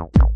no